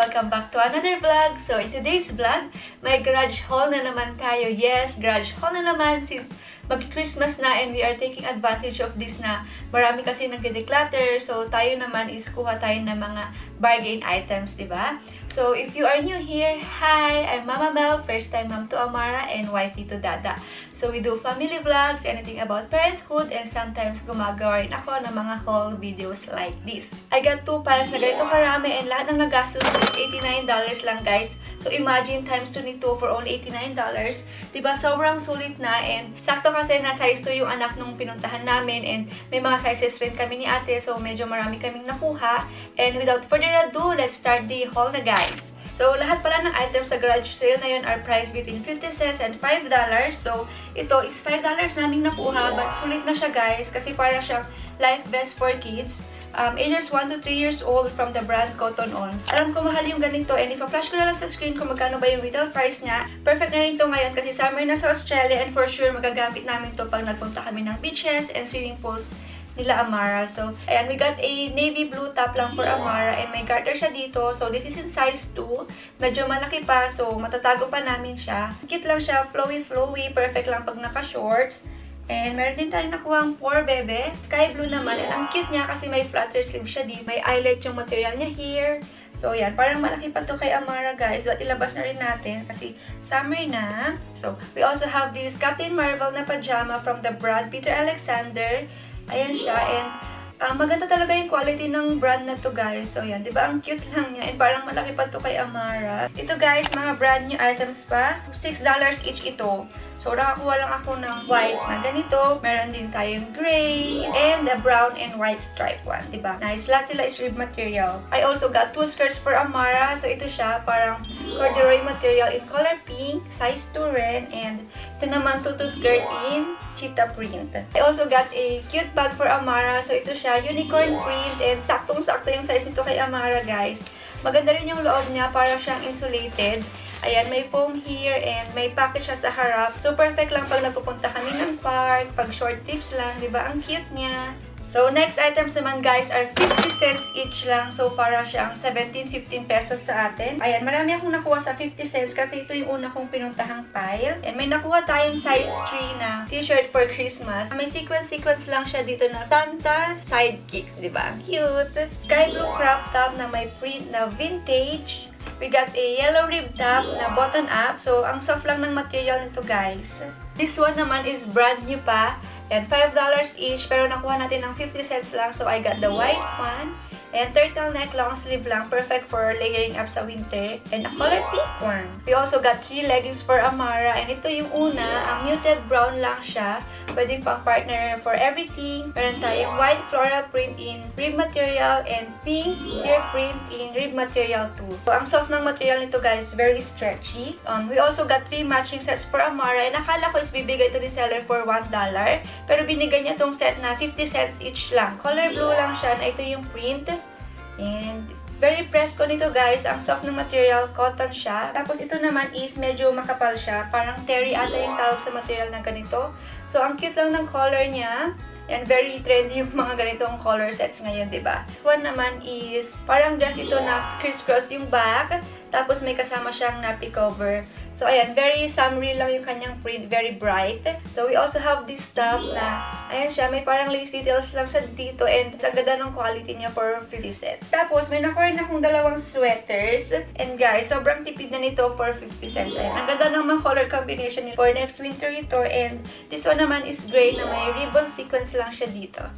Welcome back to another vlog. So, in today's vlog, may garage haul na naman tayo. Yes, garage haul na naman since mag-Christmas na and we are taking advantage of this na marami kasi nag-declutter. So, tayo naman is kuha tayo ng mga bargain items, di ba? So, if you are new here, hi! I'm Mama Mel, first time mom to Amara and wifey to Dada. So, we do family vlogs, anything about parenthood, and sometimes gumagawa rin ako ng mga haul videos like this. I got two piles na ganito karami and lahat ng nagastos is $89 lang guys. So, imagine times 22 for only $89. Diba? Sobrang sulit na and sakto kasi na size 2 yung anak nung pinuntahan namin and may mga sizes rin kami ni ate so medyo marami kaming nakuha. And without further ado, let's start the haul na guys. So, lahat pala ng items sa garage sale na yun are priced between 50 cents and $5. So, ito is $5 naming nakuha but sulit na siya guys kasi para siyang life vest for kids. Um, ages 1 to 3 years old from the brand Cotton On. Alam ko mahal yung ganito and ipa-flash ko na lang sa screen kung magkano ba yung retail price niya. Perfect na rin to ngayon kasi summer na sa Australia and for sure magagamit namin to pag nagpunta kami ng beaches and swimming pools nila Amara. So, ayan, we got a navy blue top lang for Amara and may garter siya dito. So, this is in size 2. Medyo malaki pa, so matatago pa namin siya. Cute lang siya, flowy-flowy, perfect lang pag naka-shorts. And meron din tayong nakuha ang Poor Bebe. Sky blue naman. And ang cute niya kasi may flutter sleeve siya dito. May eyelet yung material niya here. So, yan. Parang malaki pa to kay Amara, guys. But ilabas na rin natin kasi summer na. So, we also have this Captain Marvel na pajama from the brand Peter Alexander. Ayan siya. And uh, maganda talaga yung quality ng brand na to guys. So yan, di ba? Ang cute lang niya. And parang malaki pa to kay Amara. Ito guys, mga brand new items pa. $6 each ito. So, nakakuha lang ako ng white na ganito. Meron din tayong gray and the brown and white stripe one. Diba? Nice. Lahat sila is rib material. I also got two skirts for Amara. So, ito siya. Parang corduroy material in color pink. Size 2 rin. And ito naman tutu skirt in cheetah print. I also got a cute bag for Amara. So, ito siya. Unicorn print. And saktong-sakto yung size nito kay Amara, guys. Maganda rin yung loob niya. Para siyang insulated. Ayan, may foam here and may package siya sa harap. So, perfect lang pag nagpupunta kami ng park, pag short trips lang, di ba? Ang cute niya. So, next items naman guys are 50 cents each lang. So, para siyang 17-15 pesos sa atin. Ayan, marami akong nakuha sa 50 cents kasi ito yung una kong pinuntahang pile. And may nakuha tayong size 3 na t-shirt for Christmas. May sequence-sequence lang siya dito na Santa Sidekick, di ba? Cute! Sky blue crop top na may print na vintage. We got a yellow rib top na button up. So, ang soft lang ng material nito, guys. This one naman is brand new pa. And $5 each. Pero nakuha natin ng 50 cents lang. So, I got the white one. And turtleneck long sleeve lang. Perfect for layering up sa winter. And a color pink one. We also got three leggings for Amara. And ito yung una. Ang muted brown lang siya. Pwede pang partner for everything. Meron tayong white floral print in rib material and pink ear print in rib material too. So, ang soft ng material nito guys, very stretchy. Um, we also got three matching sets for Amara. And akala ko is bibigay ito ni seller for $1. Pero binigay niya tong set na 50 cents each lang. Color blue lang siya. Na ito yung print. And very pressed ko nito guys. Ang soft ng material, cotton siya. Tapos ito naman is medyo makapal siya. Parang terry ata yung tawag sa material na ganito. So, ang cute lang ng color niya. And very trendy yung mga ganitong color sets ngayon, ba? One naman is, parang dress ito na crisscross yung back. Tapos may kasama siyang nappy cover. So, ayan, very summery lang yung kanyang print, very bright. So, we also have this top na, ayan siya, may parang lace details lang sa dito and ang ganda ng quality niya for 50 cents. Tapos, may nakuha na akong dalawang sweaters. And guys, sobrang tipid na nito for 50 cents. Ayan, ang ganda ng mga color combination niya for next winter ito. And this one naman is gray na may ribbon sequence lang siya dito.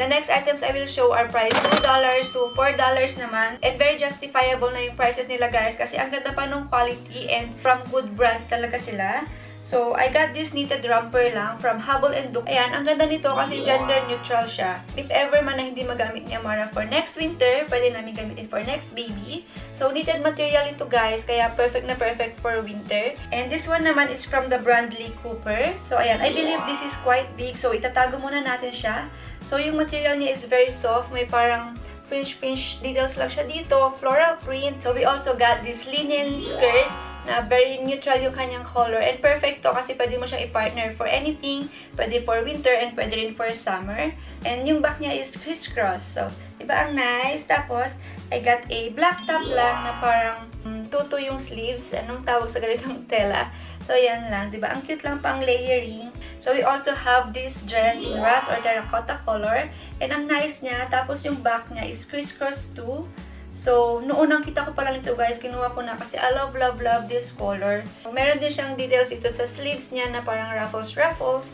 The next items I will show are priced $2 to $4 naman. And very justifiable na yung prices nila guys kasi ang ganda pa nung quality and from good brands talaga sila. So, I got this knitted romper lang from Hubble and Duke. Ayan, ang ganda nito kasi gender neutral siya. If ever man na hindi magamit ni Amara for next winter, pwede namin gamitin for next baby. So, knitted material ito guys, kaya perfect na perfect for winter. And this one naman is from the brand Lee Cooper. So, ayan, I believe this is quite big. So, itatago muna natin siya. So, yung material niya is very soft. May parang fringe-fringe details lang siya dito. Floral print. So, we also got this linen skirt na very neutral yung kanyang color. And perfect to kasi pwede mo siyang i-partner for anything. Pwede for winter and pwede rin for summer. And yung back niya is crisscross. So, diba ang nice? Tapos, I got a black top lang na parang um, tuto yung sleeves. Anong tawag sa ganitong tela? So, yan lang. ba diba? Ang cute lang pang layering. So, we also have this dress in rust or terracotta color. And ang nice niya. Tapos, yung back niya is crisscross too. So, noong kita ko pa lang ito guys, kinuha ko na kasi I love, love, love this color. Meron din siyang details ito sa sleeves niya na parang ruffles-ruffles.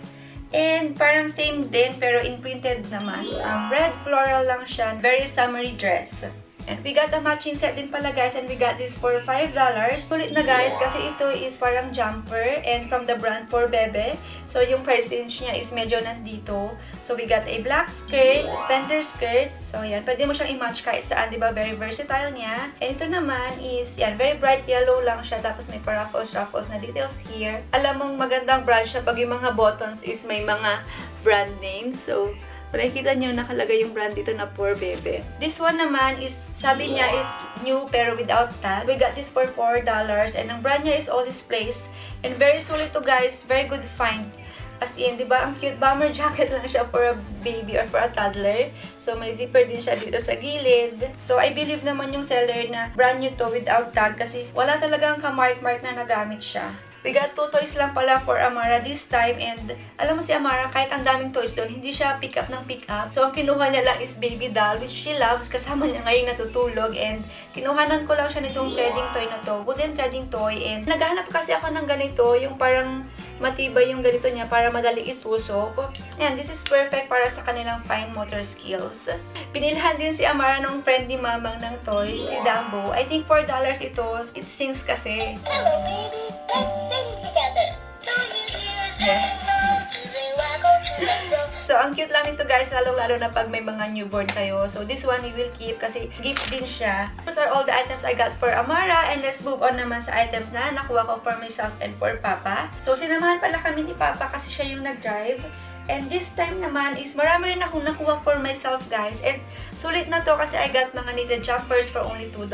And parang same din, pero in printed naman. Um, red floral lang siya. Very summery dress. And we got a matching set din pala guys. And we got this for $5. Sulit na guys kasi ito is parang jumper. And from the brand for Bebe. So yung price range niya is medyo nandito. So, we got a black skirt, fender skirt. So, yan. Pwede mo siyang i-match kahit saan, di ba? Very versatile niya. And ito naman is, yan, very bright yellow lang siya. Tapos may paraffles-raffles na details here. Alam mong magandang brand siya pag yung mga buttons is may mga brand name. So, kung nakikita nyo, nakalagay yung brand dito na Poor Bebe. This one naman is, sabi niya is new pero without tag. We got this for $4 and ang brand niya is All This Place. And very solid to guys, very good find. As in, di ba, ang cute bomber jacket lang siya for a baby or for a toddler. So, may zipper din siya dito sa gilid. So, I believe naman yung seller na brand new to without tag kasi wala talagang ka-mark-mark na nagamit siya. We got two toys lang pala for Amara this time and alam mo si Amara, kahit ang daming toys doon, hindi siya pick up ng pick up. So, ang kinuha niya lang is baby doll which she loves kasama niya ngayong natutulog and kinuhanan ko lang siya nitong threading toy na to, wooden threading toy and naghahanap kasi ako ng ganito, yung parang matibay yung ganito niya para madali itusok. Ayan, this is perfect para sa kanilang fine motor skills. Pinilhan din si Amara nung friend ni Mamang ng toy, si Dumbo. I think $4 ito. It sings kasi. Hello, baby. So, ang cute lang nito guys, lalo-lalo na pag may mga newborn kayo. So, this one we will keep kasi gift din siya. Those are all the items I got for Amara. And let's move on naman sa items na nakuha ko for myself and for Papa. So, sinamahan pala kami ni Papa kasi siya yung nag-drive. And this time naman is marami rin akong nakuha for myself, guys. And sulit na to kasi I got mga knitted jumpers for only $2.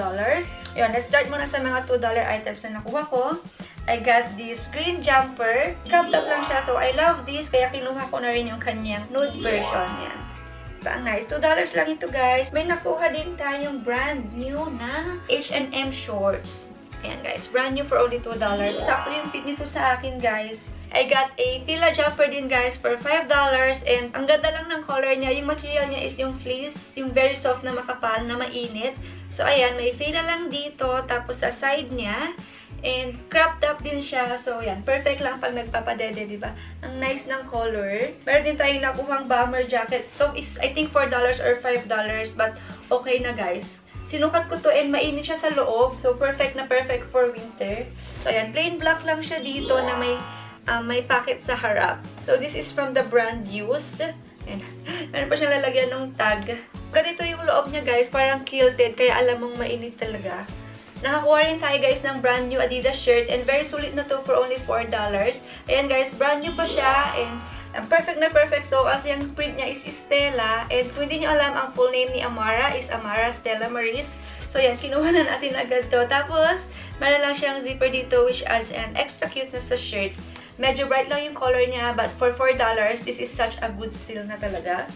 Yun, let's start muna sa mga $2 items na nakuha ko. I got this green jumper. Crop top lang siya. So, I love this. Kaya kinuha ko na rin yung kanyang nude version. Yan. Diba? Nice. $2 lang ito, guys. May nakuha din tayong brand new na H&M shorts. Ayan, guys. Brand new for only $2. Sakto yung fit nito sa akin, guys. I got a Fila jumper din guys for $5 and ang ganda lang ng color niya. Yung material niya is yung fleece, yung very soft na makapal na mainit. So ayan, may Fila lang dito tapos sa side niya And cropped up din siya. So, yan. Perfect lang pag nagpapadede, di ba? Ang nice ng color. Meron din tayong nakuhang bomber jacket. Ito is, I think, $4 or $5. But, okay na, guys. Sinukat ko to and mainit siya sa loob. So, perfect na perfect for winter. So, ayan. Plain black lang siya dito na may, uh, may pocket sa harap. So, this is from the brand Used. Ayan. Meron pa siyang lalagyan ng tag. Ganito yung loob niya, guys. Parang kilted. Kaya alam mong mainit talaga. Nakakuha rin tayo guys ng brand new Adidas shirt and very sulit na to for only $4. Ayan guys, brand new pa siya and um, perfect na perfect to kasi yung print niya is Stella and kung hindi nyo alam, ang full name ni Amara is Amara Stella Maris. So yan, kinuha na natin agad to. Tapos, meron lang siyang zipper dito which adds an extra cuteness sa shirt. Medyo bright lang yung color niya but for $4, this is such a good steal na talaga.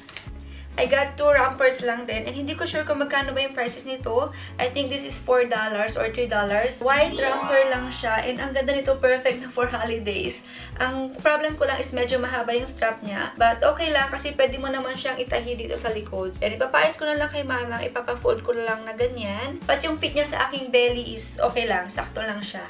I got two rompers lang din. And hindi ko sure kung magkano ba yung prices nito. I think this is $4 or $3. White romper lang siya. And ang ganda nito, perfect na for holidays. Ang problem ko lang is medyo mahaba yung strap niya. But okay lang kasi pwede mo naman siyang itahi dito sa likod. And ipapayos ko na lang kay mama. Ipapafold ko na lang na ganyan. But yung fit niya sa aking belly is okay lang. Sakto lang siya.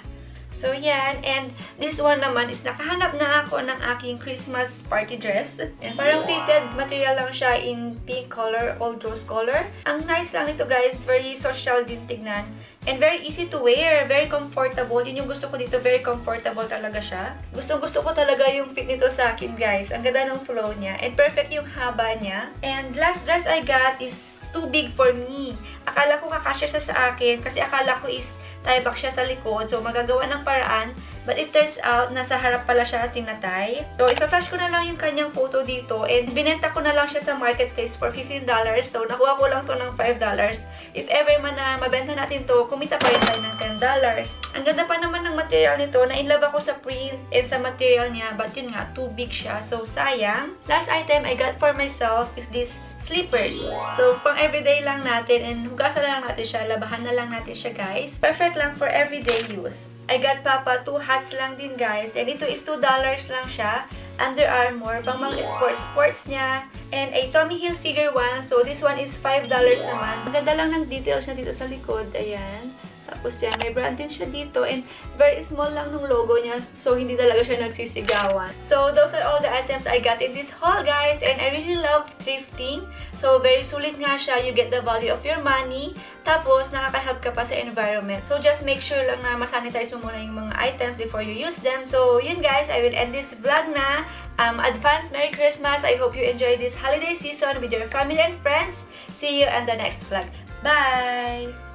So, yan. And this one naman is nakahanap na ako ng aking Christmas party dress. And parang fitted material lang siya in pink color, old rose color. Ang nice lang nito guys. Very social din tignan. And very easy to wear. Very comfortable. Yun yung gusto ko dito. Very comfortable talaga siya. Gusto-gusto ko talaga yung fit nito sa akin guys. Ang ganda ng flow niya. And perfect yung haba niya. And last dress I got is too big for me. Akala ko kakasya siya sa akin kasi akala ko is tie-back siya sa likod. So, magagawa ng paraan. But it turns out, nasa harap pala siya tinatay. So, ipa-flash ko na lang yung kanyang photo dito. And binenta ko na lang siya sa marketplace for $15. So, nakuha ko lang to ng $5. If ever man na mabenta natin to, kumita pa rin tayo ng $10. Ang ganda pa naman ng material nito. Na-inlove ako sa print and sa material niya. But yun nga, too big siya. So, sayang. Last item I got for myself is this slippers. So, pang everyday lang natin and hugasan na lang natin siya, labahan na lang natin siya guys. Perfect lang for everyday use. I got Papa two hats lang din guys. And ito is $2 lang siya. Under Armour. Pang mga sports sports niya. And a Tommy Hilfiger one. So this one is $5 naman. Ang ganda lang ng details niya dito sa likod. Ayan. Tapos yan, may brand din siya dito. And very small lang nung logo niya. So, hindi talaga siya nagsisigawan. So, those are all the items I got in this haul, guys. And I really love thrifting. So, very sulit nga siya. You get the value of your money. Tapos, nakaka-help ka pa sa environment. So, just make sure lang na masanitize mo muna yung mga items before you use them. So, yun guys, I will end this vlog na. Um, advance Merry Christmas! I hope you enjoy this holiday season with your family and friends. See you in the next vlog. Bye!